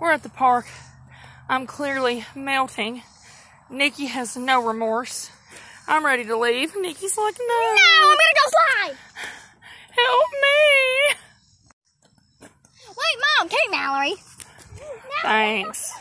We're at the park. I'm clearly melting. Nikki has no remorse. I'm ready to leave. Nikki's like, no. No, I'm gonna go slide. Help me. Wait, Mom, Kate Mallory. Thanks.